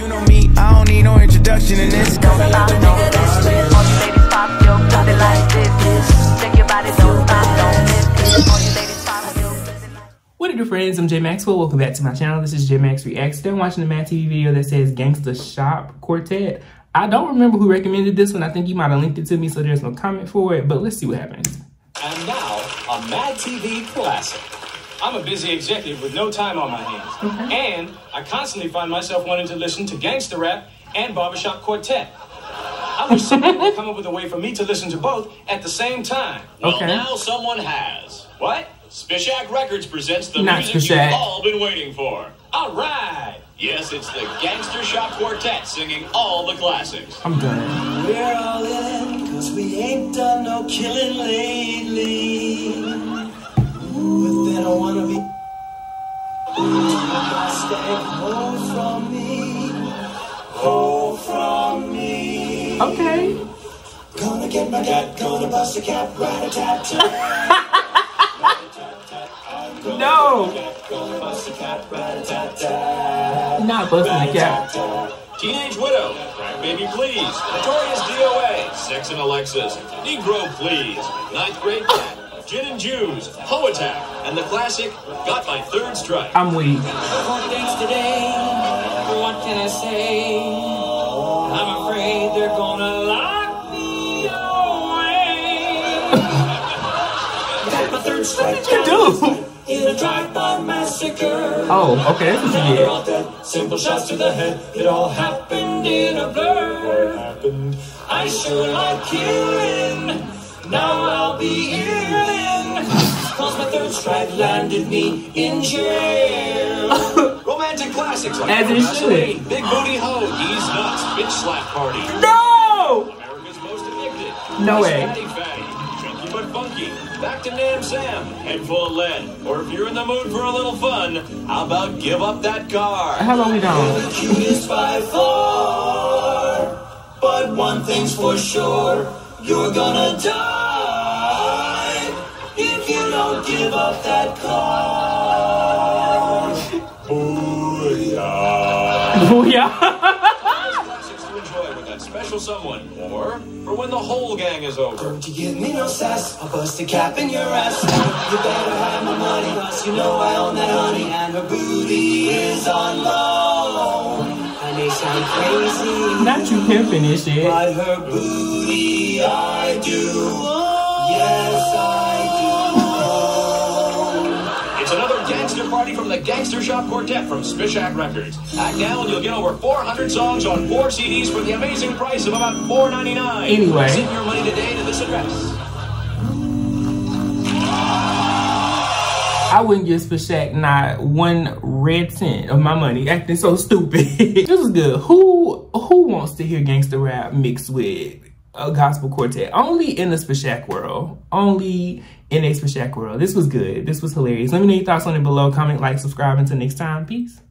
You know me, I don't need no introduction in this. Don't stop, don't miss this. All you ladies pop your body like this. Shake your body, don't stop, don't miss. All you ladies pop your body like What it do friends, I'm J Maxwell. Welcome back to my channel. This is J Max Reacts. Today I'm watching the Mad TV video that says Gangsta Shop Quartet. I don't remember who recommended this one. I think you might have linked it to me, so there's no comment for it, but let's see what happens. And now, a Mad TV classic. I'm a busy executive with no time on my hands. And I constantly find myself wanting to listen to gangster rap and barbershop quartet. I wish someone would come up with a way for me to listen to both at the same time. Well, Okay. now someone has. What? Spishak Records presents the Not music Spishak. you've all been waiting for. All right. Yes, it's the Gangster Shop Quartet singing all the classics. I'm done. We're all in, cause we ain't done no killing lately. But then I wanna be. Stay home from me. Home from me. Okay. Gonna get my cat, gonna bust a cap, rat a tat tat. No, Gonna bust a cat, rat a tat tat. not busting the cap. Teenage Widow, Crack Baby Please, Notorious DOA, Sex and Alexis, Negro Please, Ninth Grade Cat, Gin and Jews, Ho Attack, and the classic Got My Third Strike. I'm weak. Thanks today. What can I say? I'm afraid they're gonna lock me away. Got my third strike. Dude. In a drive-by massacre. Oh, okay, that's what you They're all dead. Simple shots to the head. It all happened in a blur. happened? I sure like killing. Now I'll be healing. Cause my third strike landed me in jail. Romantic classics like As it should. Big Booty Ho, He's Nuts, Bitch Slap Party, No! America's Most Addicted, No way. Fatty Fatty, Chunky But Funky, Back to Nam Sam, Head Full of Lead, or if you're in the mood for a little fun, how about Give Up That Car? How about we don't? the cutest by far. But one thing's for sure, you're gonna die if you don't give up that car. Booyah. Booyah. Classics to enjoy with that special someone, or for when the whole gang is over. Don't you give me no sass, I'll bust a cap in your ass. You better have my money, cause you know I own that honey, and her booty is on loan. I may crazy. Not you pimping this shit. By her booty, I do. Yes, I It's another gangster party from the Gangster Shop Quartet from Spishak Records. Act now and you'll get over 400 songs on four CDs for the amazing price of about $4.99. Anyway. Send your money today to this address. I wouldn't give Spashak not one red cent of my money acting so stupid. this was good. Who who wants to hear gangster rap mixed with a gospel quartet? Only in the Spashak world. Only in a Spashak world. This was good. This was hilarious. Let me know your thoughts on it below. Comment, like, subscribe. Until next time. Peace.